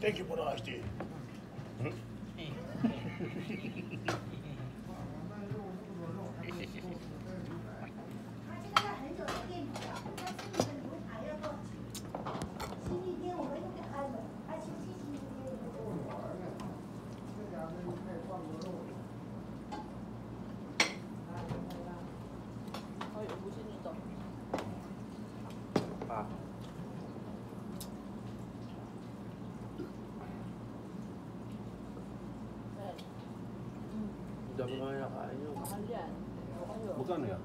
Thank you for the last year. 叫什么呀？哎呦！不干了呀！